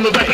on the back.